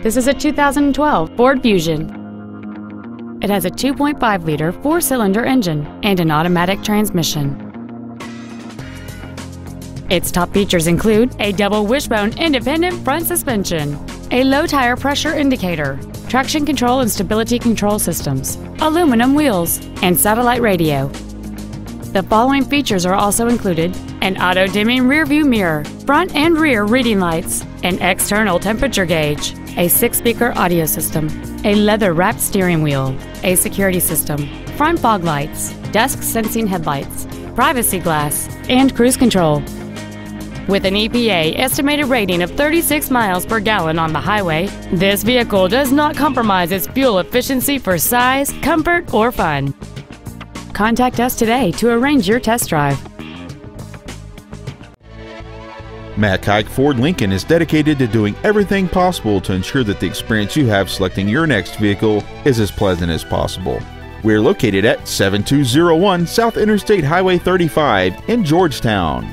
This is a 2012 Ford Fusion. It has a 2.5-liter four-cylinder engine and an automatic transmission. Its top features include a double wishbone independent front suspension, a low tire pressure indicator, traction control and stability control systems, aluminum wheels, and satellite radio. The following features are also included an auto-dimming rearview mirror, front and rear reading lights, an external temperature gauge, a six-speaker audio system, a leather-wrapped steering wheel, a security system, front fog lights, dusk sensing headlights, privacy glass, and cruise control. With an EPA estimated rating of 36 miles per gallon on the highway, this vehicle does not compromise its fuel efficiency for size, comfort, or fun. Contact us today to arrange your test drive. Mac Haik Ford Lincoln is dedicated to doing everything possible to ensure that the experience you have selecting your next vehicle is as pleasant as possible. We're located at 7201 South Interstate Highway 35 in Georgetown.